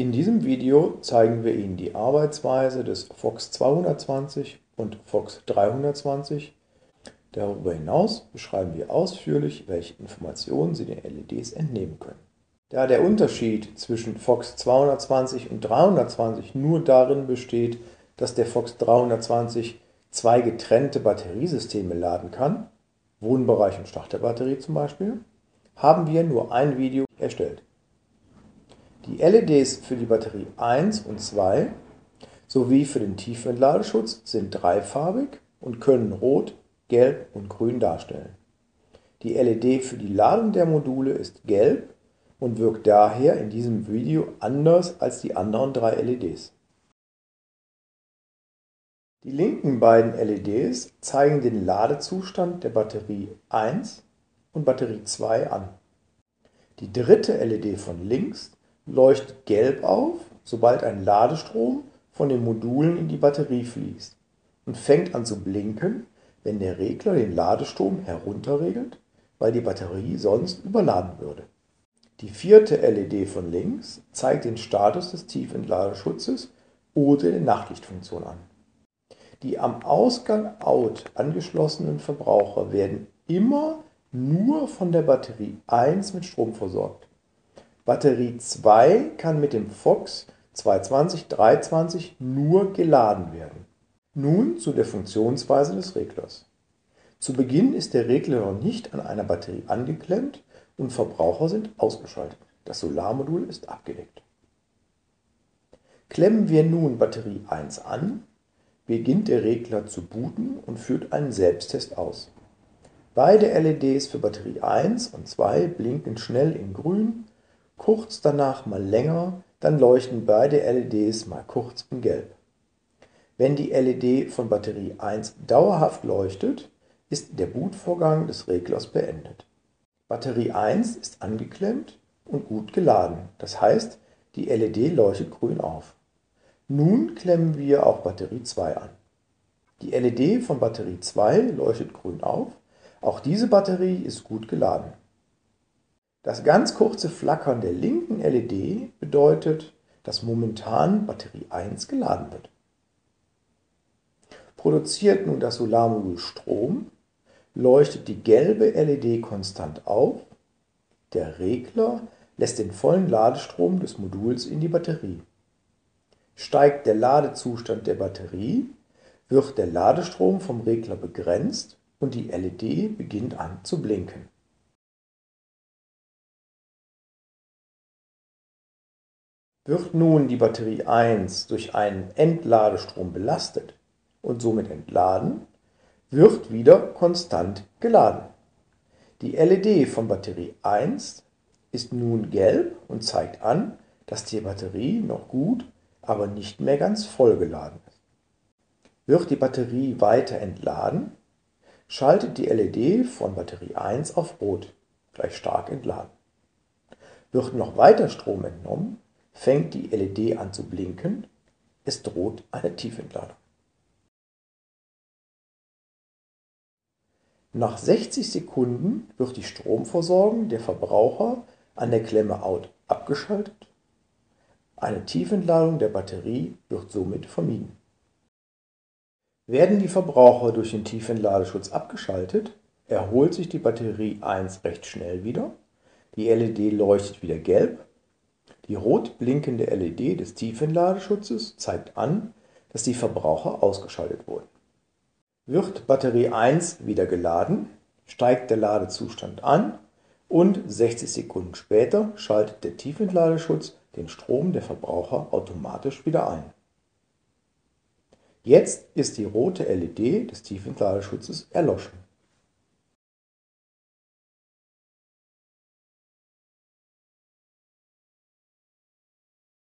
In diesem Video zeigen wir Ihnen die Arbeitsweise des Fox 220 und Fox 320. Darüber hinaus beschreiben wir ausführlich, welche Informationen Sie den LEDs entnehmen können. Da der Unterschied zwischen Fox 220 und 320 nur darin besteht, dass der Fox 320 zwei getrennte Batteriesysteme laden kann, Wohnbereich und Starterbatterie zum Beispiel, haben wir nur ein Video erstellt. Die LEDs für die Batterie 1 und 2 sowie für den Tiefentladeschutz sind dreifarbig und können rot, gelb und grün darstellen. Die LED für die Ladung der Module ist gelb und wirkt daher in diesem Video anders als die anderen drei LEDs. Die linken beiden LEDs zeigen den Ladezustand der Batterie 1 und Batterie 2 an. Die dritte LED von links leuchtet gelb auf, sobald ein Ladestrom von den Modulen in die Batterie fließt und fängt an zu blinken, wenn der Regler den Ladestrom herunterregelt, weil die Batterie sonst überladen würde. Die vierte LED von links zeigt den Status des Tiefentladeschutzes oder der Nachtlichtfunktion an. Die am Ausgang Out angeschlossenen Verbraucher werden immer nur von der Batterie 1 mit Strom versorgt. Batterie 2 kann mit dem Fox 220/320 nur geladen werden. Nun zu der Funktionsweise des Reglers. Zu Beginn ist der Regler noch nicht an einer Batterie angeklemmt und Verbraucher sind ausgeschaltet. Das Solarmodul ist abgedeckt. Klemmen wir nun Batterie 1 an, beginnt der Regler zu booten und führt einen Selbsttest aus. Beide LEDs für Batterie 1 und 2 blinken schnell in grün, kurz danach mal länger, dann leuchten beide LEDs mal kurz in gelb. Wenn die LED von Batterie 1 dauerhaft leuchtet, ist der Bootvorgang des Reglers beendet. Batterie 1 ist angeklemmt und gut geladen, das heißt, die LED leuchtet grün auf. Nun klemmen wir auch Batterie 2 an. Die LED von Batterie 2 leuchtet grün auf, auch diese Batterie ist gut geladen. Das ganz kurze Flackern der linken LED bedeutet, dass momentan Batterie 1 geladen wird. Produziert nun das Solarmodul Strom, leuchtet die gelbe LED konstant auf, der Regler lässt den vollen Ladestrom des Moduls in die Batterie. Steigt der Ladezustand der Batterie, wird der Ladestrom vom Regler begrenzt und die LED beginnt an zu blinken. Wird nun die Batterie 1 durch einen Entladestrom belastet und somit entladen, wird wieder konstant geladen. Die LED von Batterie 1 ist nun gelb und zeigt an, dass die Batterie noch gut aber nicht mehr ganz voll geladen ist. Wird die Batterie weiter entladen, schaltet die LED von Batterie 1 auf Rot, gleich stark entladen. Wird noch weiter Strom entnommen, fängt die LED an zu blinken, es droht eine Tiefentladung. Nach 60 Sekunden wird die Stromversorgung der Verbraucher an der Klemme Out abgeschaltet eine Tiefentladung der Batterie wird somit vermieden. Werden die Verbraucher durch den Tiefentladeschutz abgeschaltet, erholt sich die Batterie 1 recht schnell wieder, die LED leuchtet wieder gelb, die rot blinkende LED des Tiefentladeschutzes zeigt an, dass die Verbraucher ausgeschaltet wurden. Wird Batterie 1 wieder geladen, steigt der Ladezustand an und 60 Sekunden später schaltet der Tiefentladeschutz den Strom der Verbraucher automatisch wieder ein. Jetzt ist die rote LED des Tiefentladeschutzes erloschen.